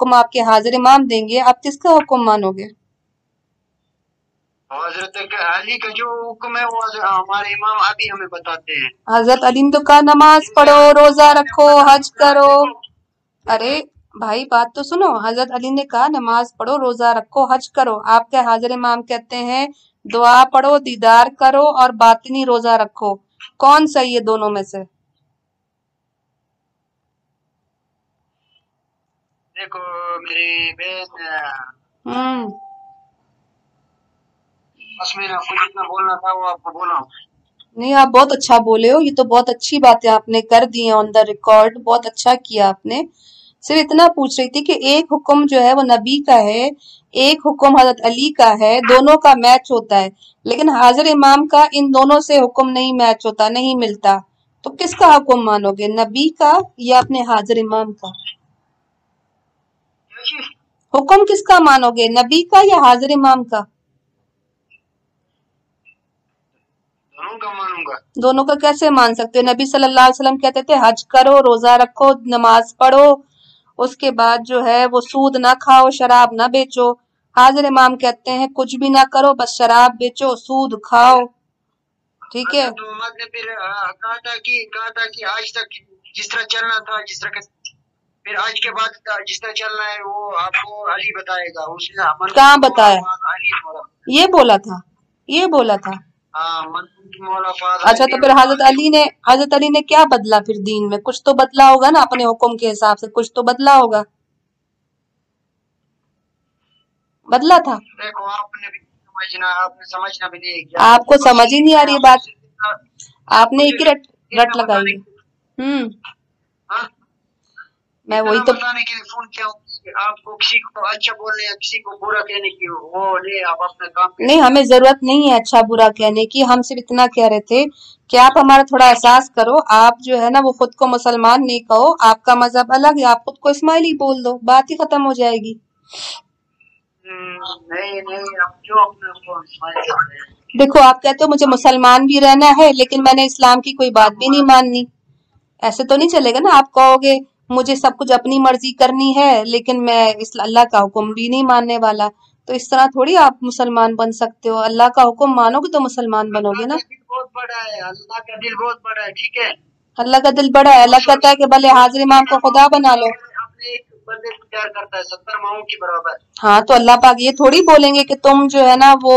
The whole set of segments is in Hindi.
हुक्म आपके हाजिर इमाम देंगे आप किसका हुक्म मानोगे? हज़रत अली का जो हुक्म है वो हमारे इमाम अभी हमें बताते हैं। हज़रत अली तो कहा नमाज़ पढ़ो रोजा रखो हज करो। अरे भाई बात तो सुनो। हज़रत अली ने कहा नमाज़ पढ़ो रोजा रखो हज करो। आपके हाजिर इमाम कहते हैं दुआ पढ़ो दीदार करो और बातनी रोजा रखो। कौन सही है दोनों में से? देखो मेरी बहन हम्म। बस मैंने आपको जितना बोलना था वो आपको बोला। नहीं आप बहुत अच्छा बोले हो। ये तो बहुत अच्छी बातें आपने कर दी हैं ऑन द रिकॉर्ड बहुत अच्छा किया आपने। सिर्फ़ इतना पूछ रही थी कि एक हुक्म जो है वो नबी का है एक हुक्म हज़रत अली का है दोनों का मैच होता है। लेकिन हाजिर इमाम का इन दोनों से हुक्म नहीं मैच होता नहीं मिलता। तो किसका हुक्म मानोगे नबी का या अपने हाजिर इमाम का? हुक्म किसका मानोगे? नबी का या हाजिर इमाम का? दोनों का मानूँगा। दोनों का कैसे मान सकते हो? नबी सल्लल्लाहु अलैहि वसल्लम कहते थे हज करो रोजा रखो नमाज़ पढ़ो उसके बाद जो है वो सूद ना खाओ शराब ना बेचो। हाजिर इमाम कहते हैं कुछ भी ना करो बस शराब बेचो सूद खाओ। ठीक है? मोहम्मद ने फिर कहा था कि कहा था कि आज तक जिस तरह चलना था जिस तरह फिर आज के बाद जिस तरह चलना है वो आपको अली बताएगा। उसने कहाँ बताया? ये बोला था। ये बोला था। हाँ अच्छा तो फिर हज़रत अली ने हज़रत अली ने क्या बदला फिर दीन में? कुछ तो बदला होगा ना अपने हुक्म के हिसाब से। कुछ तो बदला होगा। बदला था। देखो आपने भी समझना आपने समझना भी नहीं आपको समझ ही नहीं आ रही बात। आपने एक ही रट रट लगाई हम्म। हाँ? मैं वही तो बताने के लिए फ़ोन किया आपको किसी को अच्छा बोलने या किसी को बुरा कहने की वो नहीं आप अपना काम। नहीं हमें ज़रूरत नहीं है अच्छा बुरा कहने की। हम सिर्फ़ इतना कह रहे थे कि आप हमारा थोड़ा एहसास करो। आप जो है ना वो खुद को मुसलमान नहीं कहो। आपका मज़हब अलग है। आप खुद को इस्माइली बोल दो। बात ही खत्म हो जाएगी। हम्म, नहीं नहीं आप क्यों अपने को इस्माइल कहते? देखो आप कहते हो मुझे मुसलमान भी रहना है लेकिन मैंने इस्लाम की कोई बात भी नहीं माननी। ऐसे तो नहीं चलेगा ना? आप कहोगे मुझे सब कुछ अपनी मर्ज़ी करनी है लेकिन मैं इस अल्लाह का हुक्म भी नहीं मानने वाला। तो इस तरह थोड़ी आप मुसलमान बन सकते हो। अल्लाह का हुक्म मानोगे तो मुसलमान बनोगे ना? बहुत बड़ा है अल्लाह का दिल बहुत बड़ा है ठीक है? अल्लाह का दिल बड़ा है। अल्लाह कहता है कि भले हाजिर इमाम को खुदा बना लो। है सत्तर माओ की बराबर। हाँ तो अल्लाह पाक ये थोड़ी बोलेंगे कि तुम जो है ना वो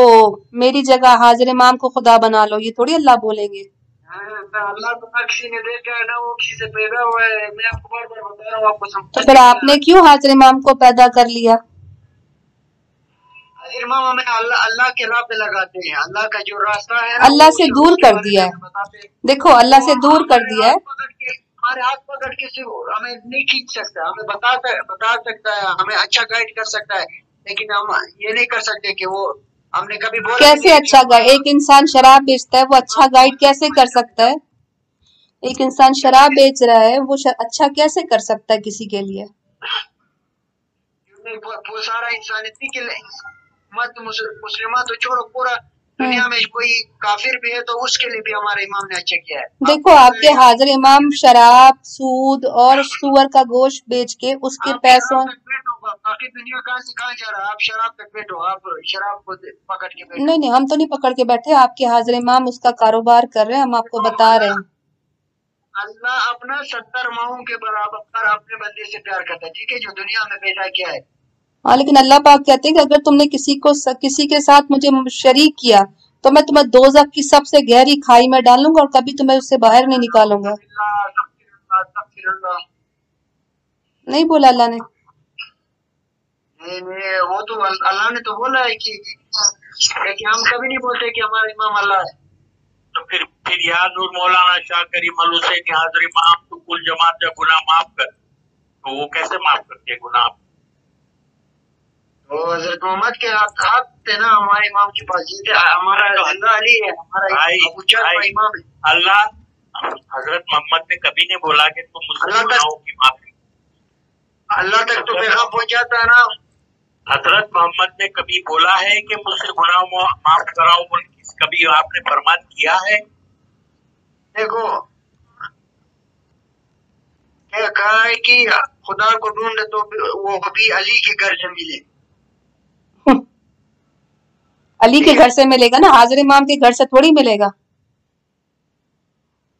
मेरी जगह हाजिर इमाम को खुदा बना लो। ये थोड़ी अल्लाह बोलेंगे। अल्लाह को ना किसी ने देखा है ना वो किसी से पैदा हुआ है मैं आपको बार बार बता रहा हूँ आपको तो फिर आपने क्यों हाजिर इमाम को पैदा कर लिया? इमाम हमें अल्लाह अल्लाह के राह पे लगाते हैं। अल्लाह का जो रास्ता है अल्लाह से दूर कर दिया है। देखो अल्लाह से दूर कर दिया है। हमारे हाथ पकड़ के से हमें नहीं खींच सकता। हमें बता बता सकता है हमें अच्छा गाइड कर सकता है। लेकिन हम ये नहीं कर सकते कि वो हमने कभी बोला कैसे अच्छा गाइड एक इंसान शराब बेचता है वो अच्छा गाइड कैसे कर सकता है? एक इंसान शराब बेच रहा है वो अच्छा कैसे कर सकता है किसी के लिए? वो वो सारा इंसान इतनी के मत तो छोड़ो पूरा दुनिया में कोई काफिर भी है तो उसके लिए भी हमारे इमाम ने अच्छा किया है। देखो आपके हाजिर इमाम शराब सूद और सुअर का गोश्त बेच के उसके पैसों बाकी दुनिया कहाँ से कहाँ जा रहा है? आप शराब तक बैठो आप शराब को पकड़ के बैठो। नहीं नहीं हम तो नहीं पकड़ के बैठे आपके हाजिर इमाम उसका कारोबार कर रहे हैं हम आपको बता रहे हैं। अल्लाह अपना सत्तर माओं के बराबर अपने बंदे से प्यार करता है। ठीक है जो दुनिया में पैदा किया है हाँ लेकिन अल्लाह पाक कहते हैं कि अगर तुमने किसी को किसी के साथ मुझे शरीक किया तो मैं तुम्हें दोजख की सबसे गहरी खाई में डालूँगा और कभी तुम्हें उससे बाहर नहीं निकालूँगा। नहीं बोला अल्लाह ने? नहीं नहीं वो तो अल्लाह ने तो बोला है कि लेकिन हम कभी नहीं बोलते कि हमारा इमाम अल्लाह है। तो फिर फिर या नूर मौलाना शाह करीम अल हुसैन हाजिर इमाम तो कुल जमात का गुनाह माफ़ कर तो वो कैसे माफ़ करते गुनाह? वो हज़रत मोहम्मद के हाथ हाथ थे ना हमारे इमाम के पास जिनके हमारा ज़िंदा अली है इमाम है। अल्लाह हज़रत मोहम्मद ने कभी नहीं बोला कि तुम मुझसे अल्लाह तक- की माफ़ी अल्लाह तक तो पैगाम पहुंचाता ना। हज़रत मोहम्मद ने कभी बोला है कि मुझसे गुनाह माफ़ कराओ कभी आपने फरमान किया है? देखो क्या कहा है कि खुदा को ढूंढे तो वो भी अली के घर से मिले। अली के घर से मिलेगा ना? हाजिर इमाम के घर से थोड़ी मिलेगा?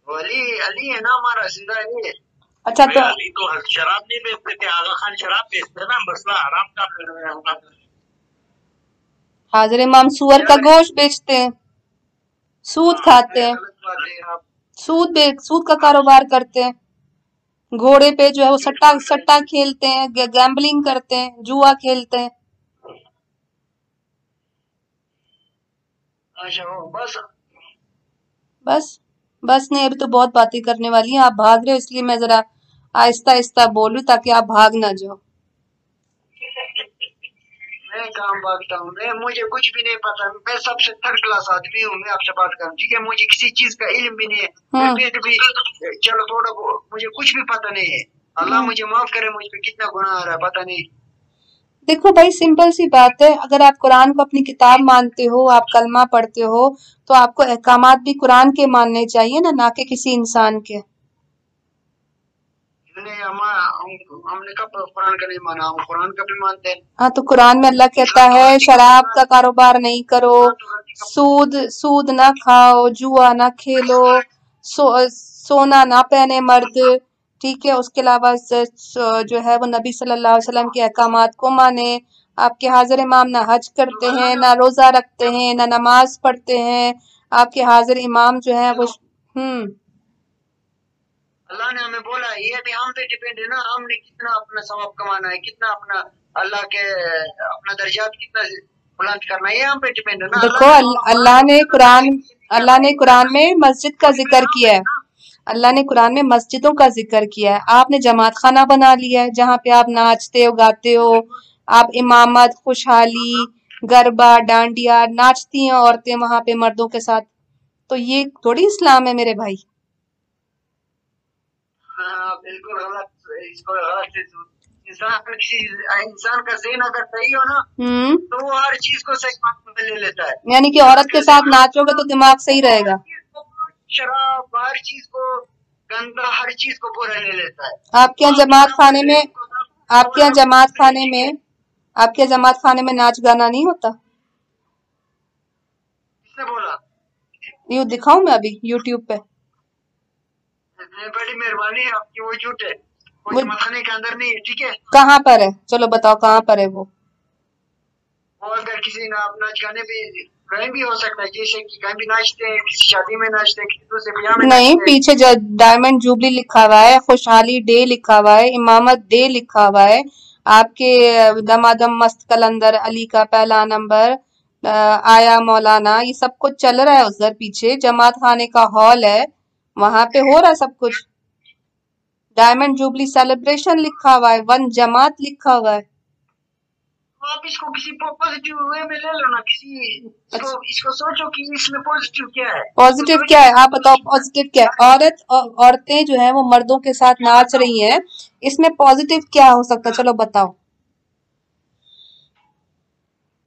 अली अली है ना हमारा सीधा अली अच्छा तो अली तो शराब नहीं बेचते थे आगा खान शराब बेचते ना मसला हराम का हाजिर इमाम सुअर का गोश्त बेचते हैं सूद खाते हैं। है सूद सूद का कारोबार करते हैं। घोड़े पे जो है वो सट्टा सट्टा खेलते हैं गैम्बलिंग करते हैं जुआ खेलते हैं। अच्छा हो बस। बस बस नहीं अभी तो बहुत बातें करने वाली हैं। आप भाग रहे हो इसलिए मैं जरा आहिस्ता आहिस्ता बोल हूँ ताकि आप भाग ना जाओ। मैं काम भागता हूँ। मैं मुझे कुछ भी नहीं पता। मैं सबसे थर्ड क्लास आदमी हूँ मैं आपसे बात करूँ ठीक है मुझे किसी चीज़ का इल्म भी नहीं है। मैं। फिर भी चलो थोड़ा मुझे कुछ भी पता नहीं है। अल्लाह हम्म। मुझे माफ़ करे मुझ कितना गुनाह आ रहा है पता नहीं। देखो भाई सिंपल सी बात है। अगर आप कुरान को अपनी किताब मानते हो आप कलमा पढ़ते हो तो आपको अहकामात भी कुरान के मानने चाहिए ना ना कि किसी इंसान के। हैं। हाँ तो कुरान में अल्लाह कहता है शराब का कारोबार नहीं करो सूद सूद ना खाओ जुआ ना खेलो सो, सोना ना पहने मर्द ठीक है उसके अलावा जो है वो नबी सल्लल्लाहु अलैहि वसल्लम के अहकामात को माने। आपके हाजिर इमाम ना हज करते हैं ना रोजा रखते हैं ना नमाज़ पढ़ते हैं। आपके हाजिर इमाम जो है वो हम्म। अल्लाह ने हमें बोला ये भी हम पे डिपेंड है ना हमने कितना अपना सवाब कमाना है कितना अपना अल्लाह के अपना दर्जात कितना बुलंद करना है ये हम पे डिपेंड है ना। देखो अल्लाह ने कुरान अल्लाह ने कुरान में मस्जिद का ज़िक्र किया है। अल्लाह ने कुरान में मस्जिदों का ज़िक्र किया है। आपने जमात खाना बना लिया है जहाँ पे आप नाचते हो गाते हो। आप इमामत खुशहाली गरबा डांडिया नाचती हैं औरतें वहाँ पे मर्दों के साथ। तो ये थोड़ी इस्लाम है मेरे भाई। हाँ बिल्कुल गलत इसको गलत इंसान इंसान का जेन अगर सही हो ना हम्म। तो वो हर चीज़ को सही में ले लेता है। यानी कि औरत के साथ नाचोगे तो दिमाग सही रहेगा। शराब हर चीज़ को गंदा हर चीज़ को बुरा ले लेता है। आपके यहाँ जमात खाने में आपके यहाँ जमात खाने में आपके यहाँ जमात खाने में नाच गाना नहीं होता? किसने बोला? यू दिखाऊँ मैं अभी यूट्यूब पे। बड़ी मेहरबानी है आपकी वो झूठ है। वो मखाने के अंदर नहीं है ठीक है? कहाँ पर है? चलो बताओ कहाँ पर है वो? वो अगर किसी ने आप नाच गाने भी कहीं भी हो सकता है जैसे कि कहीं भी नाचते हैं किसी शादी में नाचते हैं किसी दूसरे ब्याह में नहीं पीछे डायमंड जुबली लिखा हुआ है खुशहाली डे लिखा हुआ है इमामत डे लिखा हुआ है आपके दमादम मस्त कलंदर अली का पहला नंबर आया मौलाना ये सब कुछ चल रहा है उधर पीछे जमात खाने का हॉल है वहाँ पे हो रहा है सब कुछ? डायमंड जुबली सेलिब्रेशन लिखा हुआ है वन जमात लिखा हुआ है। आप इसको किसी पॉजिटिव वे में ले लो ना किसी इसको इसको सोचो कि इसमें पॉजिटिव क्या है पॉजिटिव क्या है आप बताओ पॉजिटिव क्या है औरत औ- औरतें जो है वो मर्दों के साथ नाच रही हैं इसमें पॉजिटिव क्या हो सकता है चलो बताओ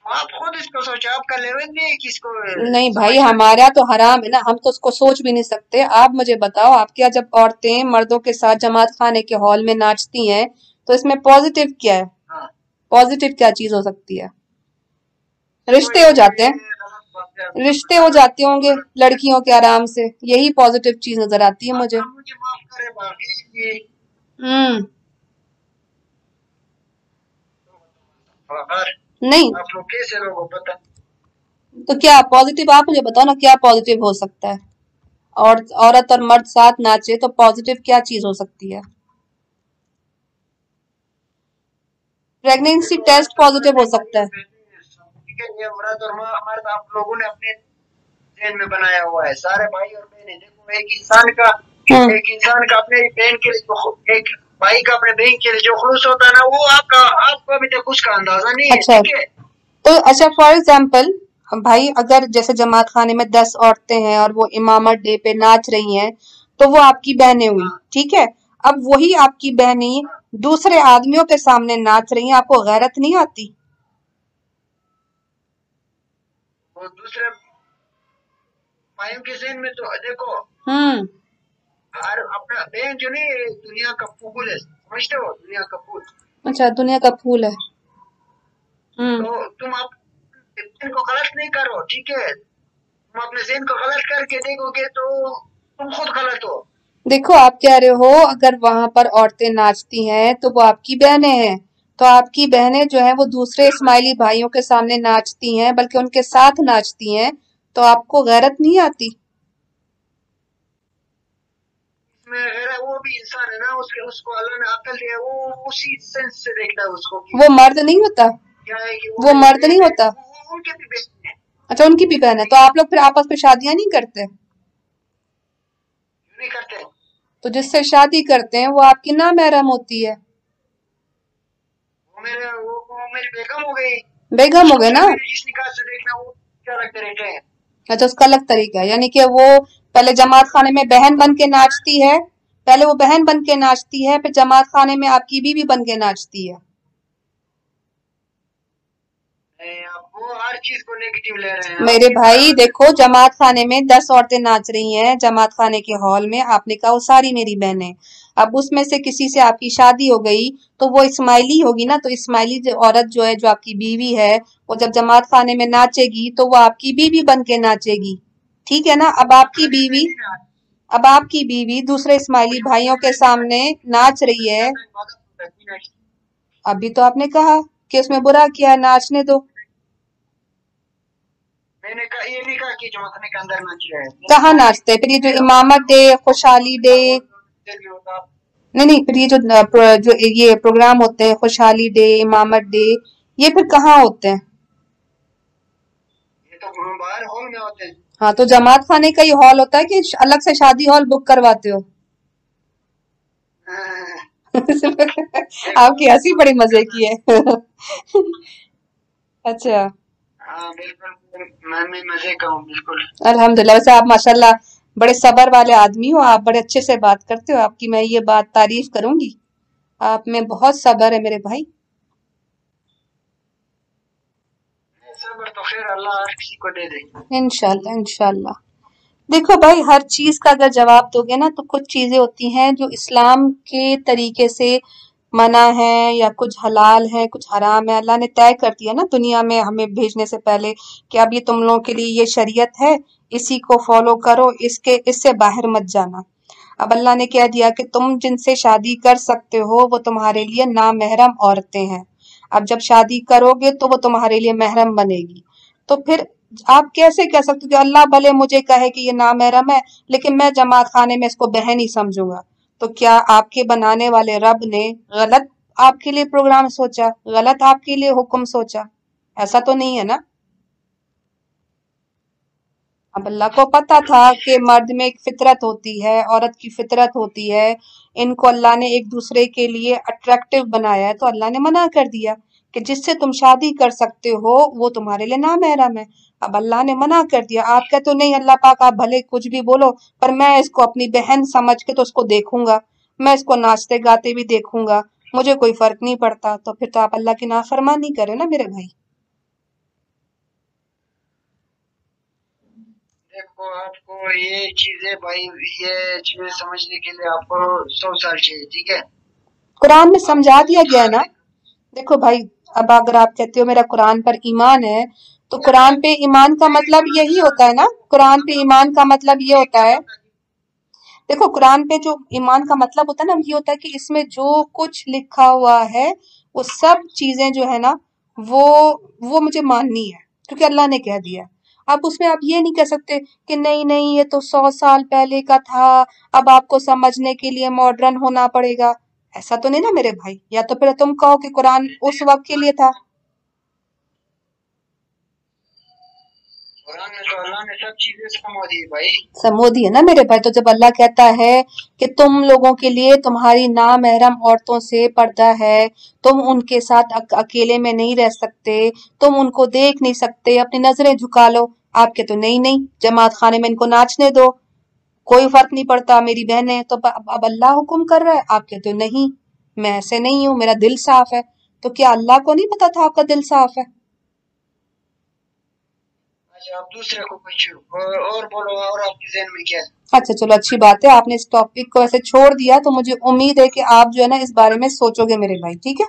आप खुद इसको सोचो आपका लेवल नहीं है किसको नहीं भाई हमारा तो हराम है ना हम तो उसको सोच भी नहीं सकते आप मुझे बताओ आपके यहाँ जब औरतें मर्दों के साथ जमात खाने के हॉल में नाचती हैं तो इसमें पॉजिटिव क्या हाँ पॉजिटिव क्या चीज़ हो सकती है? रिश्ते हो जाते हैं। रिश्ते हो जाते होंगे लड़कियों के आराम से। यही पॉजिटिव चीज़ नज़र आती है मुझे। हम्म। नहीं। तो क्या पॉजिटिव आप मुझे बताओ ना, क्या पॉजिटिव हो सकता है? और औरत और मर्द साथ नाचे तो पॉजिटिव क्या चीज़ हो सकती है? प्रेगनेंसी टेस्ट पॉजिटिव हो सकता है। ठीक है ये मर्द और मा- आप लोगों ने अपने में बनाया हुआ है। सारे भाई और बहनें देखो एक इंसान का हम्म। एक इंसान का अपने बहन के लिए एक भाई का अपने बहन के लिए जो खुलूस होता है ना वो आपका आपको अभी तक उसका अंदाज़ा नहीं है अच्छा। ठीक है? तो अच्छा फॉर एग्ज़ाम्पल भाई अगर जैसे जमात खाने में दस औरतें हैं और वो इमामत डे पे नाच रही हैं तो वो आपकी बहनें हुई ठीक है? अब वही आपकी बहनें दूसरे आदमियों के सामने नाच रही हैं आपको गैरत नहीं आती? और दूसरे भाइयों के जहन में तो देखो हम्म। अपना बहन जो नहीं दुनिया का फूल है समझते हो? दुनिया का फूल। अच्छा दुनिया का फूल है। हम्म। तो तुम आप को गलत नहीं करो ठीक है? तुम अपने जहन को गलत करके देखोगे तो तुम खुद गलत हो। देखो आप कह रहे हो अगर वहाँ पर औरतें नाचती हैं तो वो आपकी बहनें हैं। तो आपकी बहनें जो है वो दूसरे इस्माइली भाइयों के सामने नाचती हैं बल्कि उनके साथ नाचती हैं तो आपको गैरत नहीं आती? वो भी इंसान है ना उसके उसको अल्लाह ने अकल दिया वो उसी सेंस से देखता है उसको वो मर्द नहीं होता? कि वो मर्द नहीं होता? वो- वो उनके भी बहन है। अच्छा उनकी भी बहन है तो आप लोग फिर आपस में शादियाँ नहीं करते? नहीं करते? तो जिससे शादी करते हैं वो आपकी ना महरम होती है। वो मेरे वो, वो मेरी बेगम हो गई। बेगम हो गए ना? जिस निकाह से देखना वो क्या लगते रहते हैं? अच्छा उसका अलग तरीका है। यानी कि वो पहले जमात खाने में बहन बन के नाचती है पहले वो बहन बन के नाचती है फिर जमात खाने में आपकी बीवी बन के नाचती है नहीं, आप वो हर चीज़ को नेगेटिव ले रहे हैं। मेरे भाई देखो जमात खाने में दस औरतें नाच रही हैं जमात खाने के हॉल में। आपने कहा वो सारी मेरी बहनें अब उसमें से किसी से आपकी शादी हो गई तो वो इस्माइली होगी ना तो इस्माइली जो औरत जो है जो आपकी बीवी है वो जब जमात खाने में नाचेगी तो वो आपकी बीवी बन के नाचेगी। ठीक है ना? अब आपकी बीवी अब आपकी बीवी दूसरे इस्माइली भाइयों के सामने नाच रही है। अभी तो आपने कहा कि उसमें बुरा किया नाचने दो। मैंने कहा ये नहीं कहा कि जो मखने के अंदर नाच रहे हैं। कहाँ नाचते हैं? फिर ये जो इमामत डे खुशहाली डे नहीं नहीं फिर ये जो जो ये प्रोग्राम होते हैं खुशहाली डे इमामत डे ये फिर कहाँ होते हैं? ये तो बाहर हॉल में होते हैं। हाँ तो जमात खाने का ये हॉल होता है कि अलग से शादी हॉल बुक करवाते हो? हाँ, आपकी हँसी बड़ी मज़े की है। अच्छा। हाँ बिल्कुल। मैं मैं मज़े का हूँ बिल्कुल। अल्हम्दुलिल्लाह वैसे आप माशाल्लाह बड़े सबर वाले आदमी हो आप बड़े अच्छे से बात करते हो आपकी मैं ये बात तारीफ़ करूँगी। आप में बहुत सबर है मेरे भाई। सबर तो खैर अल्लाह हर किसी को दे दे। इंशाल्लाह इंशाल्लाह। देखो भाई हर चीज़ का अगर जवाब दोगे ना तो कुछ चीज़ें होती हैं जो इस्लाम के तरीके से मना है या कुछ हलाल है, कुछ हराम है, अल्लाह ने तय कर दिया ना दुनिया में हमें भेजने से पहले कि अब ये तुम लोगों के लिए ये शरीयत है, इसी को फॉलो करो, इसके, इससे बाहर मत जाना। अब अल्लाह ने कह दिया कि तुम जिनसे शादी कर सकते हो, वो तुम्हारे लिए नामहरम औरतें हैं। अब जब शादी करोगे तो वो तुम्हारे लिए महरम बनेगी। तो फिर आप कैसे कह सकते हो कि अल्लाह भले मुझे कहे कि ये नामहरम है, लेकिन मैं जमात खाने में इसको बहन ही समझूँगा। तो क्या आपके बनाने वाले रब ने गलत आपके लिए प्रोग्राम सोचा, गलत आपके लिए हुक्म सोचा? ऐसा तो नहीं है ना? अब अल्लाह को पता था कि मर्द में एक फितरत होती है, औरत की फितरत होती है। इनको अल्लाह ने एक दूसरे के लिए अट्रैक्टिव बनाया है तो अल्लाह ने मना कर दिया। कि जिससे तुम शादी कर सकते हो वो तुम्हारे लिए नामहरम है। अब अल्लाह ने मना कर दिया। आप कहते हो नहीं अल्लाह पाक आप भले कुछ भी बोलो पर मैं इसको अपनी बहन समझ के तो उसको देखूँगा। मैं इसको नाचते गाते भी देखूँगा। मुझे कोई फ़र्क नहीं पड़ता। तो फिर तो आप अल्लाह की नाफरमानी करें ना मेरे भाई। देखो आपको ये चीज़ें भाई ये चीज़ें समझने के लिए आपको सौ साल चाहिए ठीक है? कुरान में समझा दिया गया है ना? देखो भाई अब अगर आप कहते हो मेरा कुरान पर ईमान है तो कुरान पे ईमान का मतलब यही होता है ना? कुरान पे ईमान का मतलब ये होता है। देखो, कुरान पे जो ईमान का मतलब होता है ना, ये होता है कि इसमें जो कुछ लिखा हुआ है, वो सब चीज़ें जो है ना, वो वो मुझे माननी है, क्योंकि अल्लाह ने कह दिया। अब उसमें आप ये नहीं कह सकते कि नहीं नहीं, ये तो सौ साल पहले का था, अब आपको समझने के लिए मॉडर्न होना पड़ेगा। ऐसा तो नहीं ना मेरे भाई। या तो फिर तुम कहो कि कुरान उस वक्त के लिए था। कुरान तो दी समोधी है ना मेरे भाई? तो जब अल्लाह कहता है कि तुम लोगों के लिए तुम्हारी नामहरम औरतों से पर्दा है तुम उनके साथ अक, अकेले में नहीं रह सकते तुम उनको देख नहीं सकते अपनी नज़रें झुका लो। आपके तो नहीं नहीं। जमात खाने में इनको नाचने दो। कोई फ़र्क नहीं पड़ता मेरी बहन है तो अब अब अल्लाह हुक्म कर रहा है आप कहते हो नहीं मैं ऐसे नहीं हूँ मेरा दिल साफ़ है। तो क्या अल्लाह को नहीं पता था आपका दिल साफ़ है? आप दूसरे को कुछ और, और बोलो और आपके जहन में क्या है? अच्छा चलो अच्छी बात है आपने इस टॉपिक को ऐसे छोड़ दिया तो मुझे उम्मीद है कि आप जो है ना इस बारे में सोचोगे मेरे भाई ठीक है?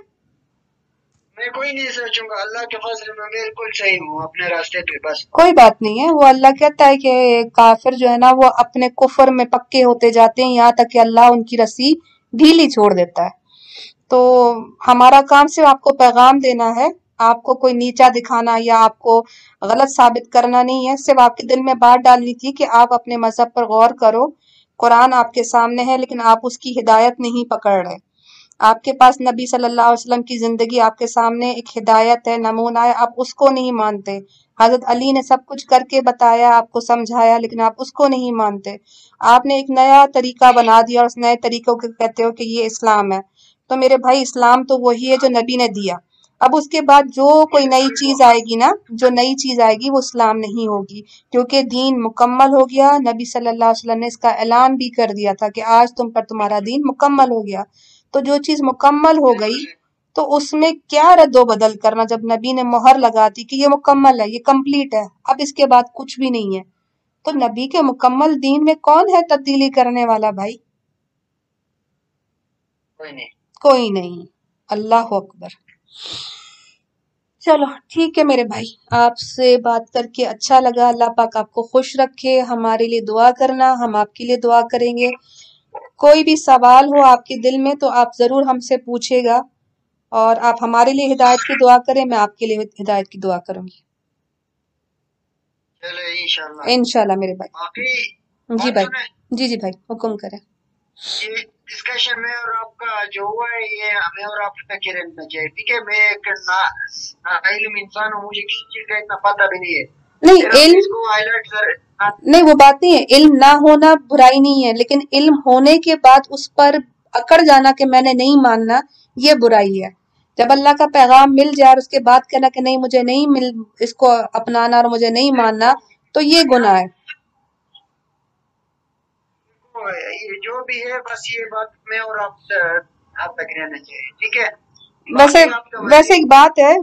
मैं कोई नहीं सोचूँगा। अल्लाह के फजल में बिल्कुल सही हूँ, अपने रास्ते पे, बस। कोई बात नहीं है। वो अल्लाह कहता है कि काफिर जो है ना, वो अपने कुफर में पक्के होते जाते हैं, यहाँ तक कि अल्लाह उनकी रस्सी ढीली छोड़ देता है। तो हमारा काम सिर्फ़ आपको पैगाम देना है। आपको कोई नीचा दिखाना या आपको गलत साबित करना नहीं है। सिर्फ़ आपके दिल में बात डालनी थी कि आप अपने मज़हब पर गौर करो। कुरान आपके सामने है, लेकिन आप उसकी हिदायत नहीं पकड़ रहे। आपके पास नबी सल्लल्लाहु अलैहि वसल्लम की ज़िंदगी आपके सामने एक हिदायत है, नमूना है, आप उसको नहीं मानते। हज़रत अली ने सब कुछ करके बताया, आपको समझाया, लेकिन आप उसको नहीं मानते। आपने एक नया तरीका बना दिया और उस नए तरीकों को कहते हो कि ये इस्लाम है। तो मेरे भाई, इस्लाम तो वही है जो नबी ने दिया। अब उसके बाद जो कोई नई चीज़ आएगी ना, जो नई चीज़ आएगी, वो इस्लाम नहीं होगी। क्योंकि दीन मुकम्मल हो गया, नबी सल्लल्लाहु अलैहि वसल्लम ने इसका ऐलान भी कर दिया था कि आज तुम पर तुम्हारा दीन मुकम्मल हो गया। तो जो चीज़ मुकम्मल हो गई तो उसमें क्या रद्दो बदल करना जब नबी ने मोहर लगा दी कि ये मुकम्मल है ये कंप्लीट है अब इसके बाद कुछ भी नहीं है। तो नबी के मुकम्मल दीन में कौन है तब्दीली करने वाला भाई? कोई नहीं। कोई नहीं। अल्लाह अकबर। चलो ठीक है मेरे भाई आपसे बात करके अच्छा लगा। अल्लाह पाक आपको खुश रखे हमारे लिए दुआ करना हम आपके लिए दुआ करेंगे। कोई भी सवाल हो आपके दिल में तो आप ज़रूर हमसे पूछेगा और आप हमारे लिए हिदायत की दुआ करें मैं आपके लिए हिदायत की दुआ करूँगी। इंशाल्लाह। मेरे भाई। जी भाई जी जी भाई हुक्म करें। ये डिस्कशन में और आपका जो हुआ है ये हमें और आपका के रहना चाहिए। ठीक है मैं एक ना, ना इंसान हूँ मुझे किसी चीज़ का इतना पता भी नहीं है। नहीं हम इल्म नहीं वो बात नहीं है। इल्म ना होना बुराई नहीं है लेकिन इल्म होने के बाद उस पर अकड़ जाना कि मैंने नहीं मानना ये बुराई है। जब अल्लाह का पैगाम मिल जाए और उसके बाद कहना कि नहीं मुझे नहीं मिल इसको अपनाना और मुझे नहीं मानना तो ये गुनाह है। तो ये जो भी है बस ये बात में और आप आप तक रहना चाहिए ठीक है? वैसे वैसे एक बात है